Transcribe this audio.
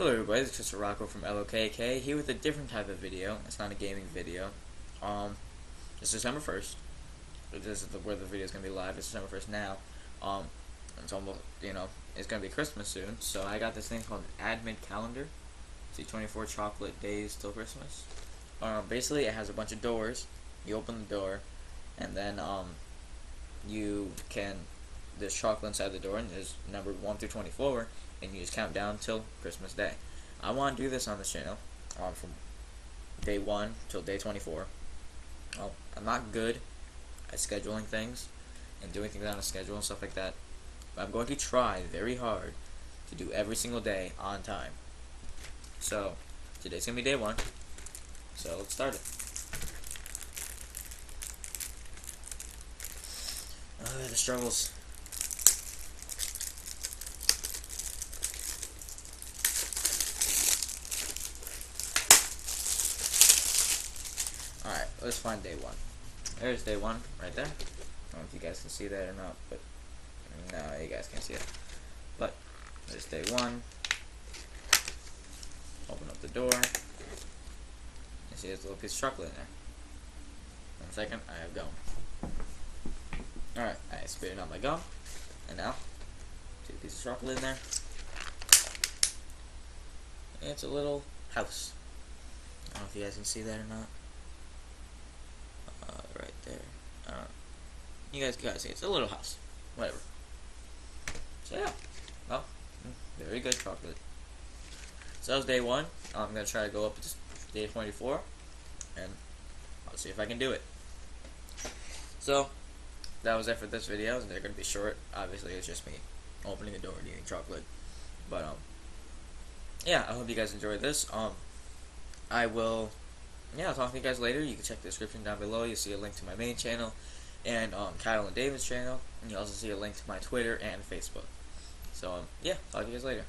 Hello everybody, it's Mr. Rocco from LOKK here with a different type of video. It's not a gaming video. Um, it's December 1st. This is the, where the video is going to be live. It's December 1st now. Um, it's almost, you know, it's going to be Christmas soon. So I got this thing called an Advent Calendar. See, 24 chocolate days till Christmas. Um, basically, it has a bunch of doors. You open the door, and then, um, you can, there's chocolate inside the door, and there's number 1 through 24 and you just count down till Christmas Day. I want to do this on this channel um, from day 1 till day 24. Well, I'm not good at scheduling things and doing things on a schedule and stuff like that, but I'm going to try very hard to do every single day on time. So, today's going to be day 1, so let's start it. Oh, the struggles. Alright, let's find day one. There's day one right there. I don't know if you guys can see that or not, but no, you guys can't see it. But there's day one. Open up the door. You see there's a little piece of chocolate in there. One second, I have gum. Alright, I spit out my gum. And now, see a piece of chocolate in there. It's a little house. I don't know if you guys can see that or not. Uh, right there. I don't know. You guys gotta see it's a little house. Whatever. So yeah. Well, mm, very good chocolate. So that was day one. I'm gonna try to go up to day 24, and I'll see if I can do it. So that was it for this video. They're gonna be short. Obviously, it's just me opening the door and eating chocolate. But um, yeah, I hope you guys enjoyed this. Um, I will, yeah, I'll talk to you guys later. You can check the description down below. You'll see a link to my main channel and um, Kyle and David's channel. And you also see a link to my Twitter and Facebook. So, um, yeah, talk to you guys later.